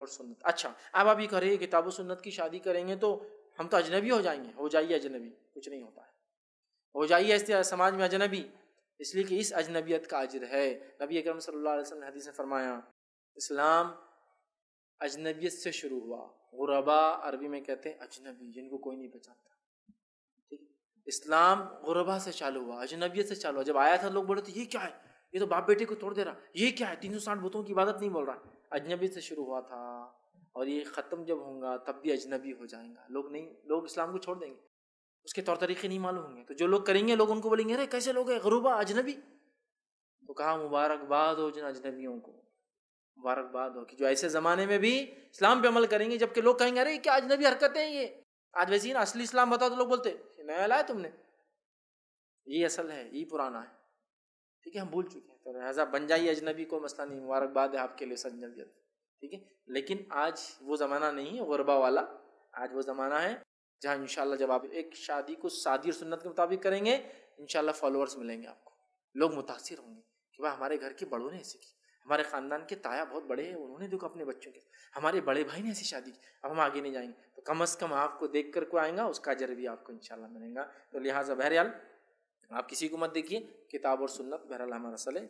اور سنت۔ اچھا اب آپ یہ کرے کتاب و سنت کی شادی کریں گے تو ہم تو اجنبی ہو جائیں گے۔ ہو جائیے اجنبی، کچھ نہیں ہوتا ہے۔ ہو جائیے اس سماج میں اجنبی۔ اس لیے کہ اس اجنبیت کا اجر ہے۔ نبی اکرم صلی اللہ علیہ وسلم نے حدیث نے فرمایا، اسلام اجنبیت سے شروع ہوا۔ غربا عربی میں کہتے ہیں اجنبی، جن کو کوئی نہیں پہچانتا۔ اسلام غربا سے چالو ہوا، اجنبیت سے چالو ہوا۔ جب آیا تھا، لوگ بولے تھے یہ کیا ہے؟ یہ تو باپ بیٹے کو توڑ دے رہا۔ یہ کیا ہے؟ تین سو ساٹھ بتوں کی عبادت نہیں بول رہا۔ اجنبی سے شروع ہوا تھا اور یہ ختم جب ہوں گا تب بھی اجنبی ہو جائیں گا۔ لوگ نہیں، لوگ اسلام کو چھوڑ دیں گے۔ اس کے طور طریقے نہیں معلوم ہوں گے۔ تو جو لوگ کریں گے، لوگ ان کو بولیں گے، ارے کیسے لوگ ہیں؟ غروبہ اجنبی۔ تو کہا، مبارکباد ہو جن اجنبیوں کو۔ مبارکباد ہو کہ جو ایسے زمانے میں بھی اسلام پہ عمل کریں گے جبکہ لوگ کہیں گے، ارے کیا اجنبی حرکتیں یہ؟ آج ویسی نا، اصلی اسلام بتاؤ تو لوگ بولتے، نیا لایا تم نے۔ یہ اصل ہے، یہ پرانا ہے۔ ٹھیک ہے، ہم بھول چکے ہیں۔ تو لہٰذا بن جائیے اجنبی کو مسئلہ نہیں مبارکباد ہے آپ کے لیے سجنبیت ٹھیک ہے، لیکن آج وہ زمانہ نہیں ہے، غربا والا۔ آج وہ زمانہ ہے جہاں انشاءاللہ جب آپ ایک شادی کو شادی اور سنت کے مطابق کریں گے، انشاءاللہ فالوورز ملیں گے آپ کو۔ لوگ متاثر ہوں گے کہ بھائی ہمارے گھر کے بڑوں نے ایسے کی۔ ہمارے خاندان کے تایا بہت بڑے ہیں، انہوں نے دیکھو اپنے بچوں کے۔ ہمارے بڑے بھائی نے ایسی شادی کی، اب ہم آگے نہیں جائیں گے۔ تو کم از کم آپ کو دیکھ کر کوئی آئیں گا، اس کا جر بھی آپ کو انشاءاللہ ملے گا۔ تو لہٰذا بہرحال آپ کسی کو مت دیکھیے کتاب اور سنت بہرحال ہمارا سلے